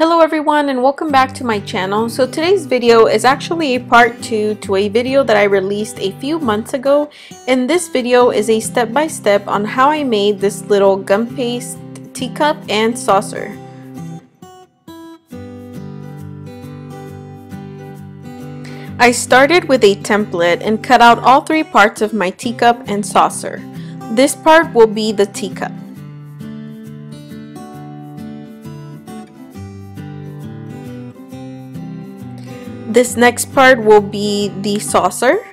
Hello everyone and welcome back to my channel. So today's video is actually a part 2 to a video that I released a few months ago and this video is a step-by-step -step on how I made this little gum paste teacup and saucer. I started with a template and cut out all three parts of my teacup and saucer. This part will be the teacup. This next part will be the saucer.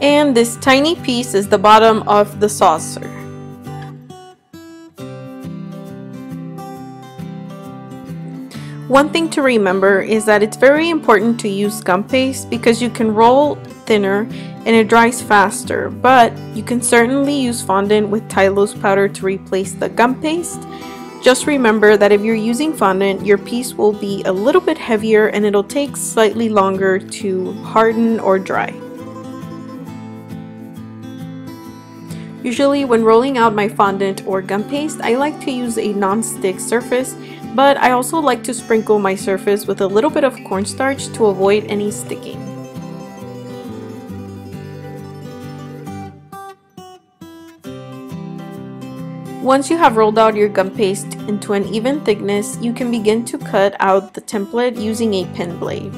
And this tiny piece is the bottom of the saucer. One thing to remember is that it's very important to use gum paste because you can roll thinner and it dries faster, but you can certainly use fondant with Tylose powder to replace the gum paste. Just remember that if you're using fondant, your piece will be a little bit heavier and it'll take slightly longer to harden or dry. Usually when rolling out my fondant or gum paste, I like to use a non-stick surface, but I also like to sprinkle my surface with a little bit of cornstarch to avoid any sticking. Once you have rolled out your gum paste into an even thickness, you can begin to cut out the template using a pen blade.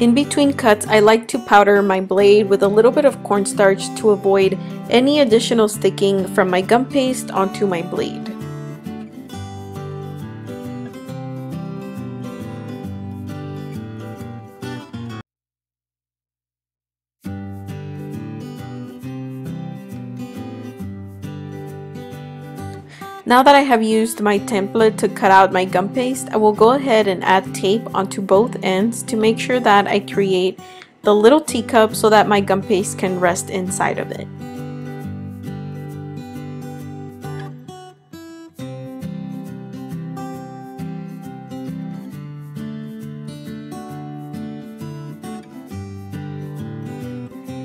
In between cuts, I like to powder my blade with a little bit of cornstarch to avoid any additional sticking from my gum paste onto my blade. Now that I have used my template to cut out my gum paste, I will go ahead and add tape onto both ends to make sure that I create the little teacup so that my gum paste can rest inside of it.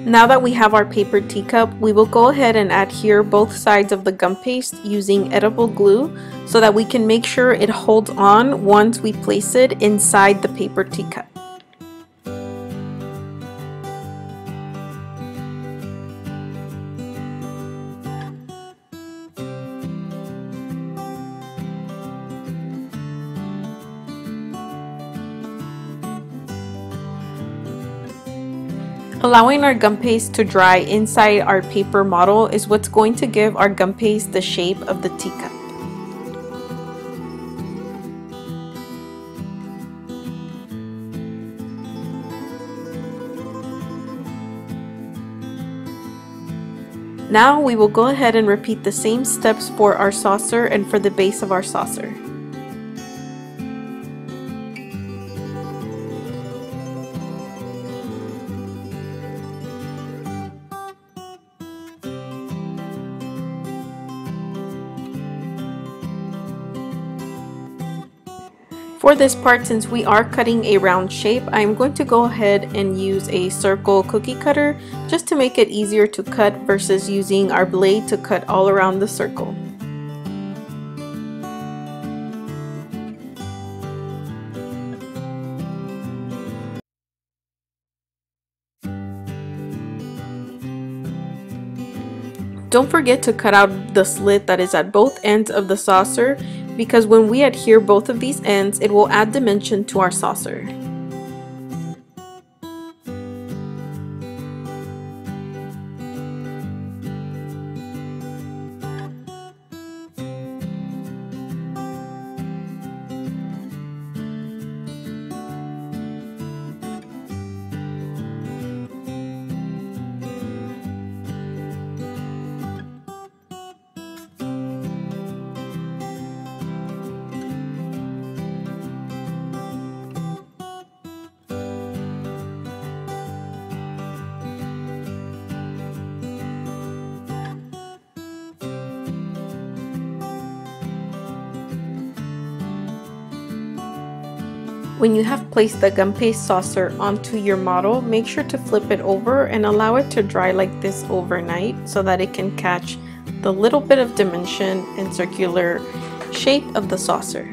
Now that we have our paper teacup, we will go ahead and adhere both sides of the gum paste using edible glue so that we can make sure it holds on once we place it inside the paper teacup. Allowing our gum paste to dry inside our paper model is what's going to give our gum paste the shape of the teacup. Now we will go ahead and repeat the same steps for our saucer and for the base of our saucer. For this part, since we are cutting a round shape, I'm going to go ahead and use a circle cookie cutter just to make it easier to cut versus using our blade to cut all around the circle. Don't forget to cut out the slit that is at both ends of the saucer because when we adhere both of these ends, it will add dimension to our saucer. When you have placed the paste saucer onto your model, make sure to flip it over and allow it to dry like this overnight so that it can catch the little bit of dimension and circular shape of the saucer.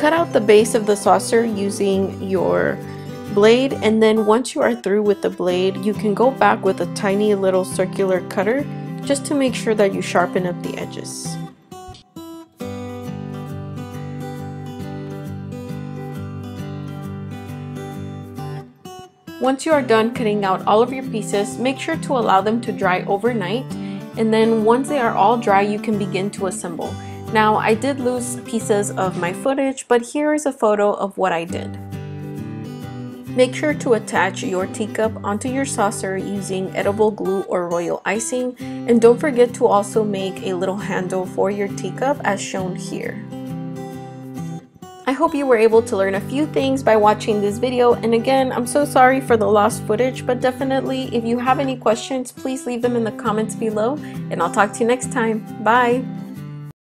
Cut out the base of the saucer using your blade and then once you are through with the blade you can go back with a tiny little circular cutter just to make sure that you sharpen up the edges. Once you are done cutting out all of your pieces, make sure to allow them to dry overnight and then once they are all dry you can begin to assemble. Now I did lose pieces of my footage, but here is a photo of what I did. Make sure to attach your teacup onto your saucer using edible glue or royal icing and don't forget to also make a little handle for your teacup as shown here. I hope you were able to learn a few things by watching this video and again I'm so sorry for the lost footage but definitely if you have any questions please leave them in the comments below and I'll talk to you next time. Bye!